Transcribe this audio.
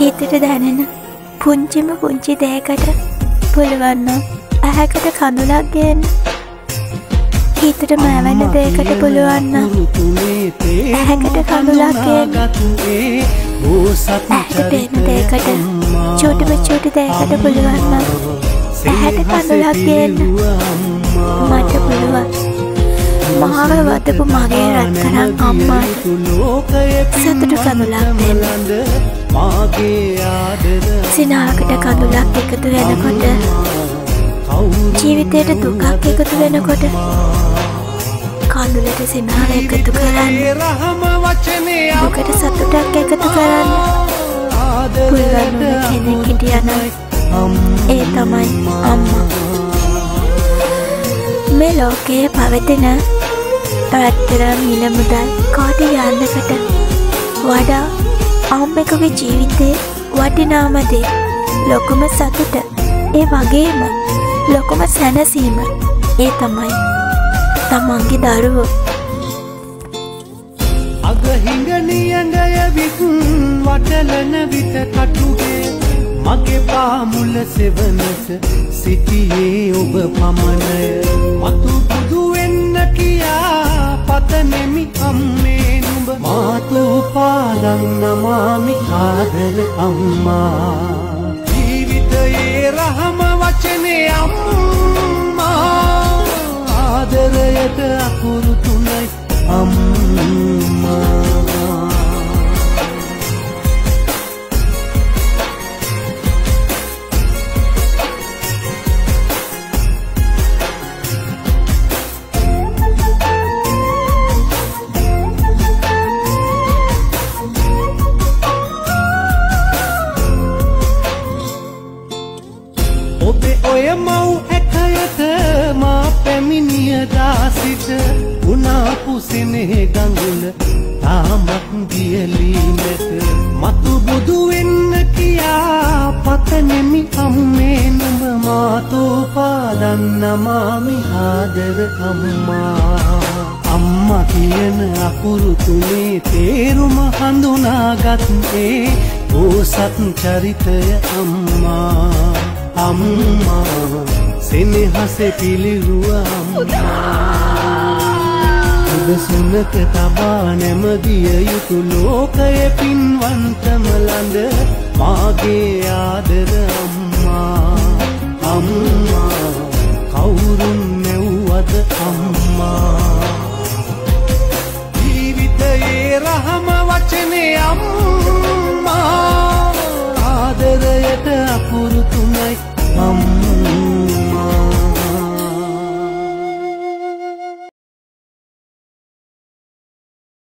හිතට දැනෙන පුංචිම පුංචි දෑකට පුළුවන්නම් ඇහැකට කඳුලක් ගන්න. හිතට මෑවැන්න දේකට පුළුවන්න ඇහැකට කඳුලක් ඇහැට පේන දේකට චෝටම චෝටි දෑකට පුළුවන්න ඇහැට කඳුලක් ගන්න. මට පුළුවන් මාව වදපු මගේ රත්තරන් අම්මාට සතුට කඳුලක් දෙන්න. සිනාකට කඳුලක් එකතු වෙනකොට ජීවිතයට දුකක් එකතු වෙනකොට කඳුලට සිනාව එකතු කරන්න. දුකට සතුටක් එකතු කරන්න. පුල්වන්න කෙනෙක් හිටියන ඒ තමයි අම්මා. මේ ලෝකයේ පවතින රත්තර මිල මුදල් කෝටි යන්නකට? වඩා අම්මෙකුගේ ජීවිතේ වටිනාමදේ ලොකුම සතුට. ඒ වගේම ලොකුම සැනසීම. ඒ තමයි තමන්ගේ දරුවෝ. අගහිඟනියඟය විකුන් වටලන විට කටුගේ මගේ පාමුල සෙවනට සිටියේ ඔබ පමණය. පාලං නමාමි ආදර අම්මා. ඔය මව් ඇකයට මා පැමිණියදා සිට උනාපු සිනෙහෙ ගඟුල තාමත් දියලීමට මතු බුදු වෙන්න කියා පතනෙමි අම්මේ නුඹ මාතෝ පාදන්න මාමි ආදර අම්මා. අම්මා කියන අකුරු තුනේ තේරුම හඳුනාගත්තේ ඕසත් චරිතය අම්මා. අම්මා සෙනෙහස පිළිරුවා අම්මා. ඔබ සුනක තබා නැමදිය යුතු ලෝකය පින්වන්තම ළඳ මාගේ ආදර අම්මා. අම්මා කවුරුන් නැව්වද අම්මා? ජීවිතයේ රහම වචනේ අම්මා.